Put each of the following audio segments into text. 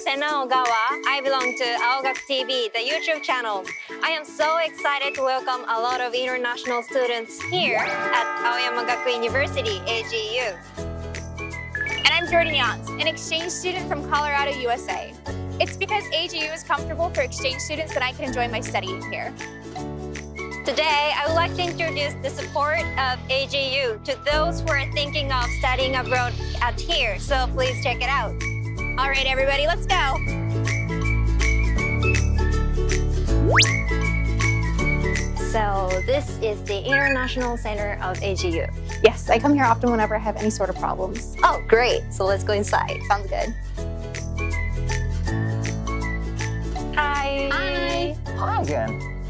Sena Ogawa. I belong to Aogaku TV, the YouTube channel. I am so excited to welcome a lot of international students here at Aoyama Gakuin University, AGU. And I'm Jordan Yance, an exchange student from Colorado, USA. It's because AGU is comfortable for exchange students that I can enjoy my studying here. Today, I would like to introduce the support of AGU to those who are thinking of studying abroad at here, so please check it out. All right, everybody, let's go. So this is the International Center of AGU. Yes, I come here often whenever I have any sort of problems. Oh, great. So let's go inside. Sounds good. Hi. Hi. Hi again.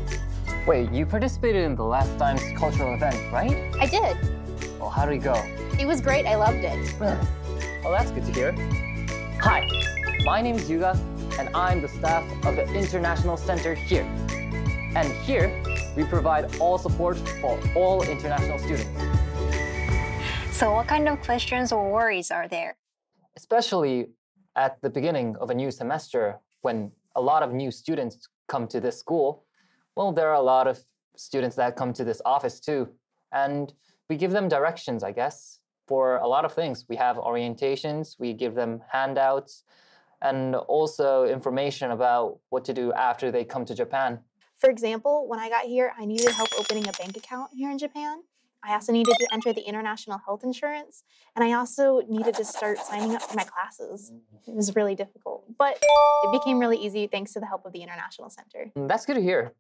Wait, you participated in the last time's cultural event, right? I did. Well, how did it go? It was great. I loved it. Really? Well, that's good to hear. Hi, my name is Yuga, and I'm the staff of the International Center here. And here, we provide all support for all international students, So what kind of questions or worries are there? especially at the beginning of a new semester when a lot of new students come to this school. Well, there are a lot of students that come to this office too, and we give them directions, I guess, for a lot of things. We have orientations, we give them handouts, and also information about what to do after they come to Japan. For example, when I got here, I needed help opening a bank account here in Japan. I also needed to enter the international health insurance, and I also needed to start signing up for my classes. It was really difficult, but it became really easy thanks to the help of the International Center. Mm, That's good to hear.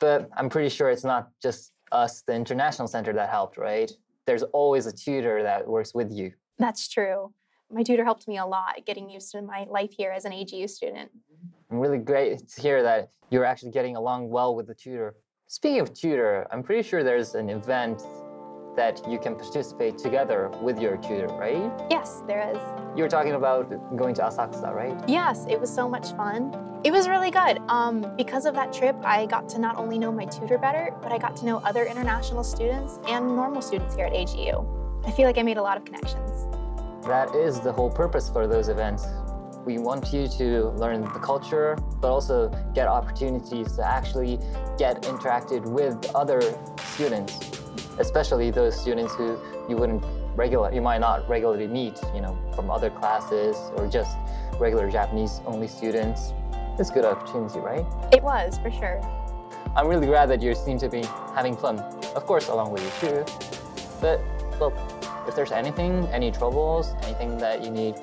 But I'm pretty sure it's not just us, the International Center, that helped, right? There's always a tutor that works with you. That's true. My tutor helped me a lot getting used to my life here as an AGU student. I'm really great to hear that you're actually getting along well with the tutor. Speaking of tutor, I'm pretty sure there's an event that you can participate together with your tutor, right? Yes, there is. You were talking about going to Asakusa, right? Yes, it was so much fun. It was really good. Um, because of that trip, I got to not only know my tutor better, but I got to know other international students and normal students here at AGU. I feel like I made a lot of connections. That is the whole purpose for those events. We want you to learn the culture, but also get opportunities to actually get interacted with other students, especially those students who you wouldn't regular, you might not regularly meet, you know, from other classes or just regular Japanese only students. It's a good opportunity, right? It was, for sure. I'm really glad that you seem to be having fun. Of course, along with you too. But well, if there's anything, any troubles, anything that you need,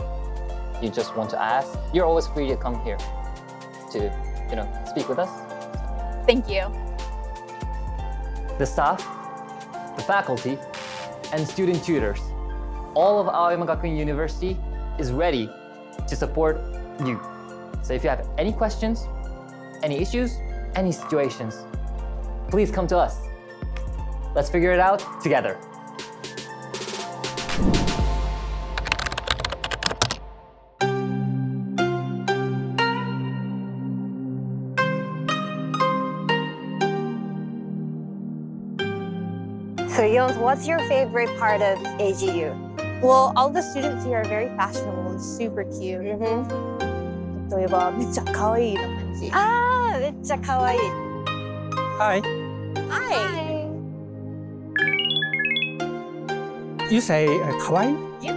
you just want to ask, you're always free to come here to, you know, speak with us. Thank you. The staff, the faculty, and student tutors, all of Aoyama Gakuin University is ready to support you. So if you have any questions, any issues, any situations, please come to us. Let's figure it out together. what's your favorite part of AGU? Well, all the students here are very fashionable and super cute. Mm-hmm. 例えば、めっちゃ可愛いな感じ。あー、めっちゃ可愛い。 Hi, Hi. you say uh, kawaii? Yes.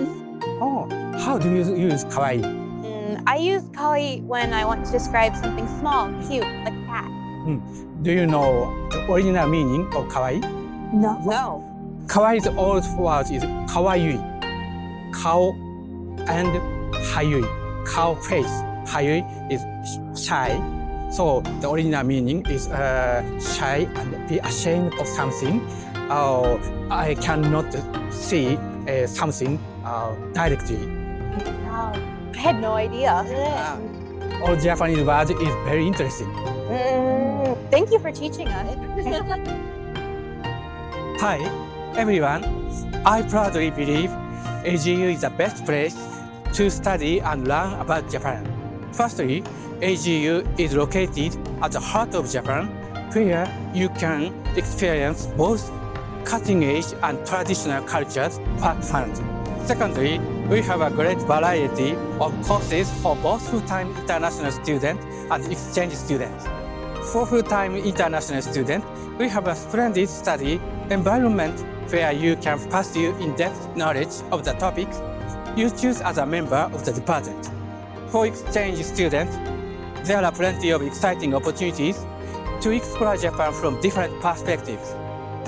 Oh, how do you use kawaii? Mm, I use kawaii when I want to describe something small, cute, like a cat. Do you know the original meaning of kawaii? No. No. Kawaii's old word is kawaii. Cow and hayui. Cow face. Hayui is shy. So the original meaning is uh, shy and be ashamed of something. Uh, I cannot see uh, something uh, directly. Wow. I had no idea. All Japanese words is very interesting. Mm, thank you for teaching us. Hi, everyone. I proudly believe AGU is the best place to study and learn about Japan. Firstly, AGU is located at the heart of Japan, where you can experience both cutting edge and traditional cultures firsthand. Secondly, we have a great variety of courses for both full-time international students and exchange students. For full-time international students, we have a splendid study environment where you can pursue in-depth knowledge of the topics you choose as a member of the department. For exchange students, there are plenty of exciting opportunities to explore Japan from different perspectives.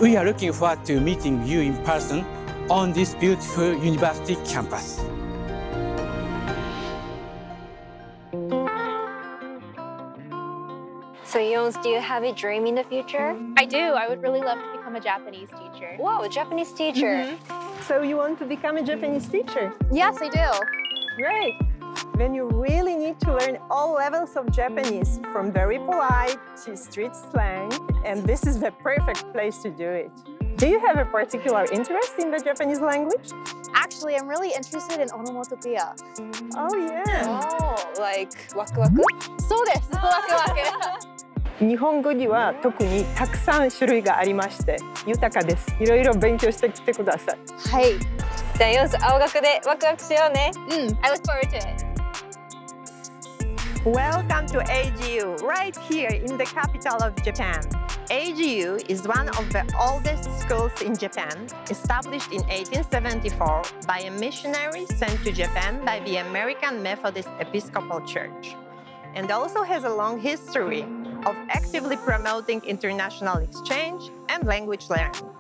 We are looking forward to meeting you in person on this beautiful university campus. So Yons, do you have a dream in the future? I do. I would really love to become a Japanese teacher. Whoa, a Japanese teacher. Mm -hmm. So you want to become a Japanese teacher? Yes, I do. Great. Then you really need to learn all levels of Japanese, from very polite to street slang, and this is the perfect place to do it. Do you have a particular interest in the Japanese language? Actually, I'm really interested in onomatopoeia. Oh, yeah. Oh, like waku waku? So this, waku waku. 日本語には特にたくさん種類がありまして豊かです。いろいろ勉強してきてください。はい。じゃあヨンス青学でワクワクしようね。うん。I look forward to it. Welcome to AGU, right here in the capital of Japan. AGU is one of the oldest schools in Japan, established in 1874 by a missionary sent to Japan by the American Methodist Episcopal Church, and also has a long history of actively promoting international exchange and language learning.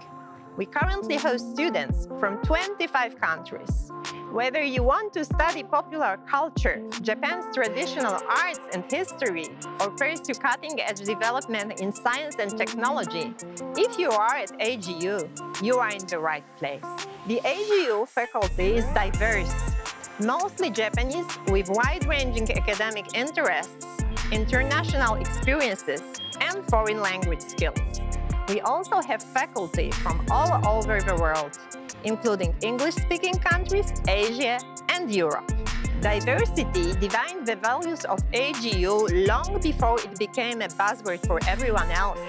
We currently host students from 25 countries. Whether you want to study popular culture, Japan's traditional arts and history, or pursue cutting edge development in science and technology, if you are at AGU, you are in the right place. The AGU faculty is diverse, mostly Japanese with wide ranging academic interests, international experiences, and foreign language skills. We also have faculty from all over the world, including English-speaking countries, Asia, and Europe. Diversity defined the values of AGU long before it became a buzzword for everyone else.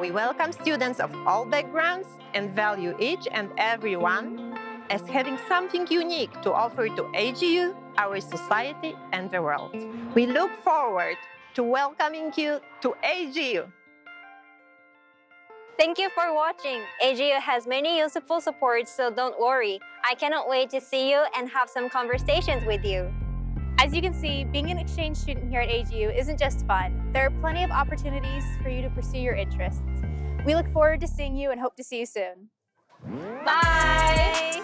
We welcome students of all backgrounds and value each and every one as having something unique to offer to AGU, our society, and the world. We look forward to welcoming you to AGU. Thank you for watching. AGU has many useful supports, so don't worry. I cannot wait to see you and have some conversations with you. As you can see, being an exchange student here at AGU isn't just fun. There are plenty of opportunities for you to pursue your interests. We look forward to seeing you and hope to see you soon. Bye!